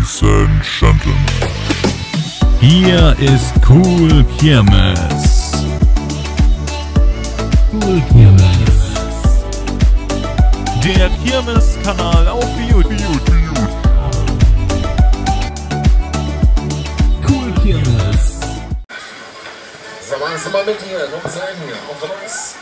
Ladies and Gentlemen. Hier ist Cool Kirmes. Cool Kirmes. Der Kirmes-Kanal auf YouTube. Cool Kirmes. So, was ist mal mit dir? Komm, mir. Auf was?